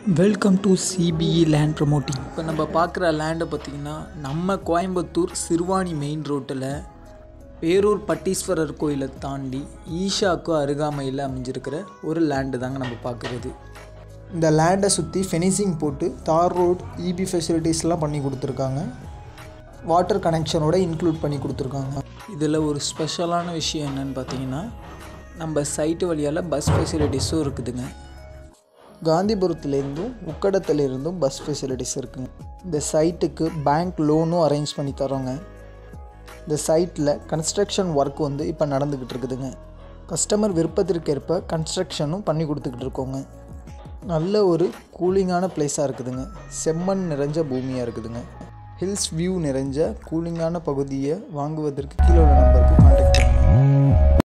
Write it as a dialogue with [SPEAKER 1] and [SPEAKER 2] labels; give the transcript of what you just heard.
[SPEAKER 1] Welcome to CBE land promoting இப்போ நம்ம பார்க்குற லேண்டை பார்த்திங்கன்னா நம்ம கோயம்புத்தூர் சிறுவாணி மெயின் ரோட்டில் பேரூர் பட்டீஸ்வரர் கோயிலை தாண்டி ஈஷாக்கு அருகாமையில் அமைஞ்சிருக்கிற ஒரு லேண்டு தாங்க நம்ம பார்க்குறது
[SPEAKER 2] இந்த லேண்டை சுற்றி ஃபெனிசிங் போட்டு தார் ரோட் இபி ஃபெசிலிட்டிஸ்லாம் பண்ணி கொடுத்துருக்காங்க. வாட்டர் கனெக்ஷனோட இன்க்ளூட் பண்ணி கொடுத்துருக்காங்க.
[SPEAKER 1] இதில் ஒரு ஸ்பெஷலான விஷயம் என்னன்னு பார்த்தீங்கன்னா நம்ம சைட்டு வழியால் பஸ் ஃபெசிலிட்டிஸும் இருக்குதுங்க.
[SPEAKER 2] காந்திபுரத்துலேருந்தும் உக்கடத்துலேருந்தும் பஸ் ஃபெசிலிட்டிஸ் இருக்குங்க இந்த சைட்டுக்கு பேங்க் லோனும் அரேஞ்ச் பண்ணி தரோங்க இந்த சைட்டில் கன்ஸ்ட்ரக்ஷன் ஒர்க் வந்து இப்போ நடந்துக்கிட்டு இருக்குதுங்க. கஸ்டமர் விருப்பத்திற்கேற்ப கன்ஸ்ட்ரக்ஷனும் பண்ணி கொடுத்துக்கிட்டு இருக்கோங்க. நல்ல ஒரு கூலிங்கான பிளேஸாக இருக்குதுங்க. செம்மண் நிறைஞ்ச பூமியாக இருக்குதுங்க. ஹில்ஸ் வியூ நிறைஞ்ச கூலிங்கான பகுதியை வாங்குவதற்கு கீழே உள்ள